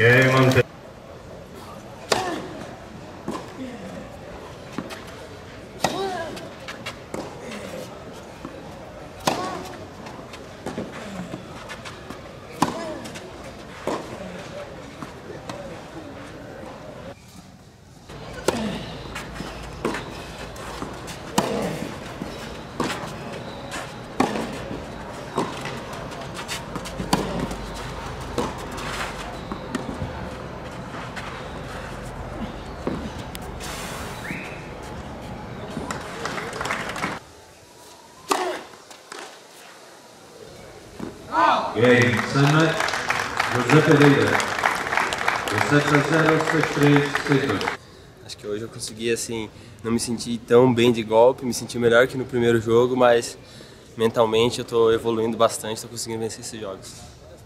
여행왕 Game. Same match. José Pereira. 7 a 0, 6 3, 6 2. Acho que hoje eu consegui, assim, não me sentir tão bem de golpe, me senti melhor que no primeiro jogo, mas mentalmente eu estou evoluindo bastante, estou conseguindo vencer esses jogos.